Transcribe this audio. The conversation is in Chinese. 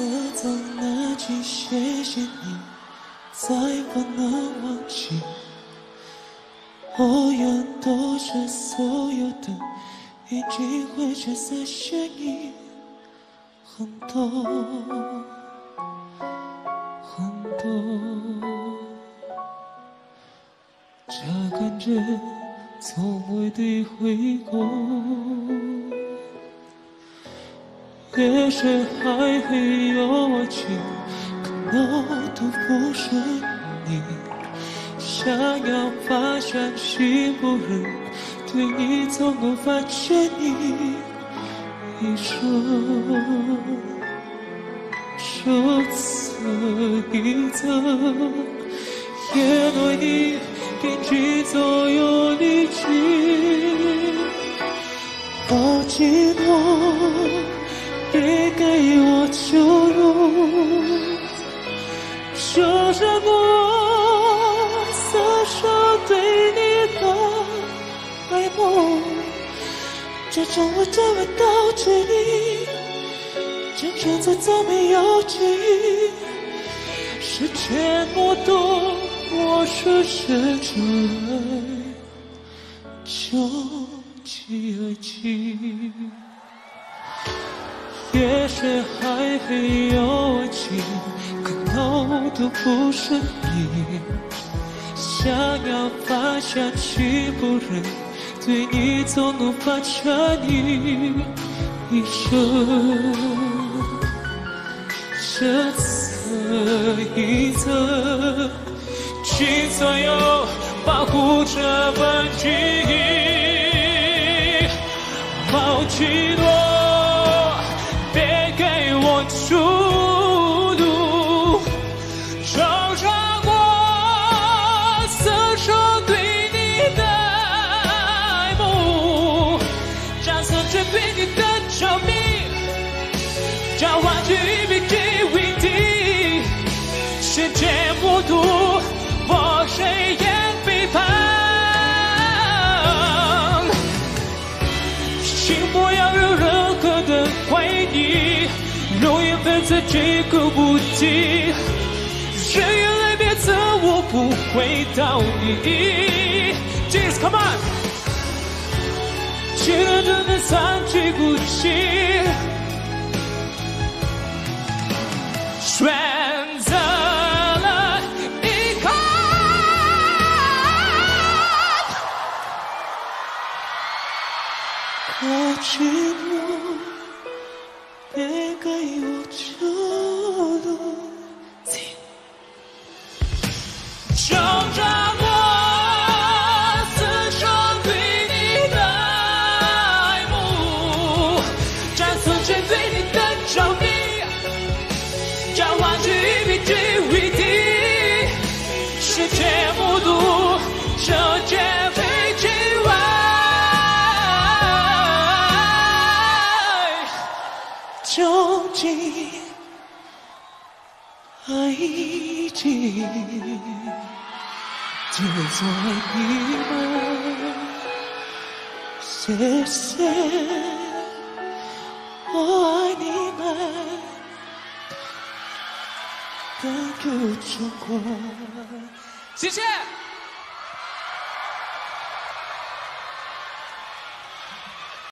色在那句谢谢你，再不能忘记。我愿都是所有的已经会去谢谢你很多很多，这感觉从未体会过。也许还会有爱情，可能都不是你。想要发现，心不忍对你，总能发现你一生如此一曾，也对你编织所有离去，抱紧我。别给我羞辱，说着我撒手对你的爱慕，这种我怎么到这里，真选择再没有记忆，时间剥夺我说是真爱，究极爱情。也许还会有情，可能都不是你。想要放下去不忍，对你总能发着你一生。这次一次，请所有保护这份记忆，抛弃对你的着迷，交换去一笔记为底，世界孤独，我谁也背叛，请不要有任何的怀疑。容颜分次几个不及，人缘来别责，我不会道义。Just come on，只能只能三句不弃，选择了遗憾。可寂寞。别给我这路，就爱情，就在你们，谢谢，我爱你们，Thank you，中国，谢谢。